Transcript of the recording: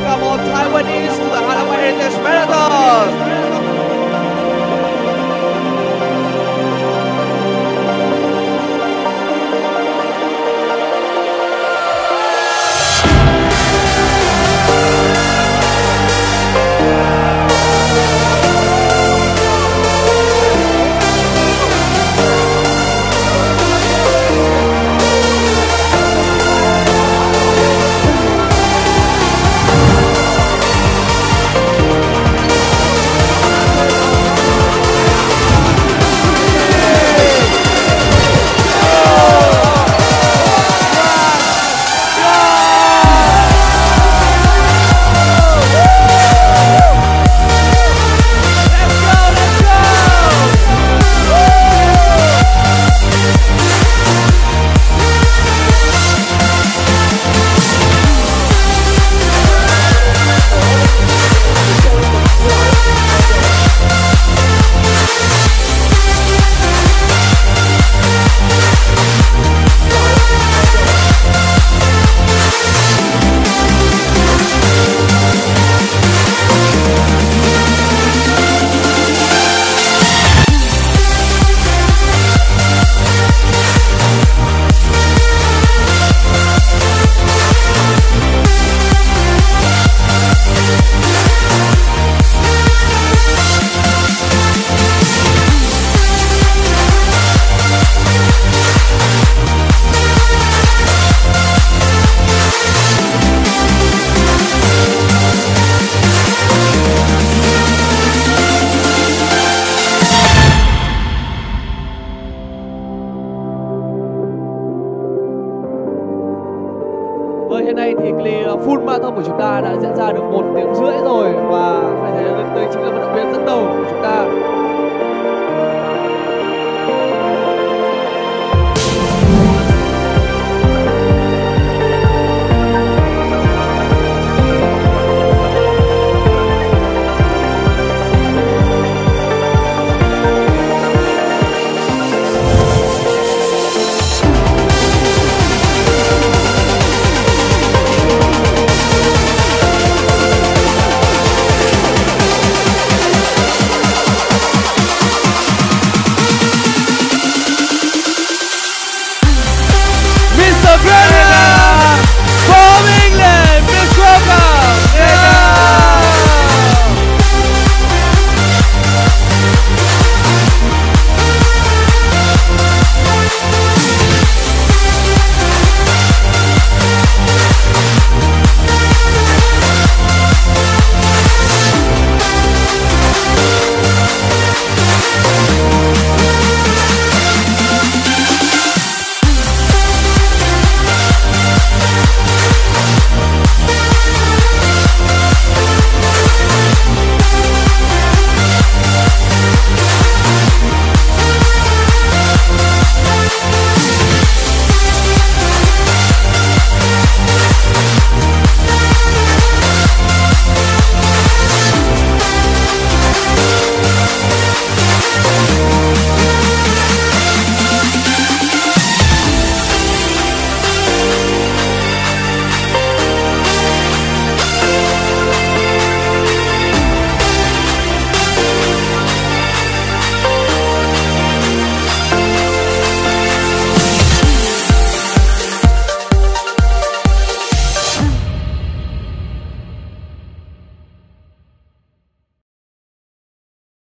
welcome all Taiwanese to the Halong Heritage Marathon. Ơi, hiện nay thì cái ờ, full marathon của chúng ta đã diễn ra được một tiếng praise.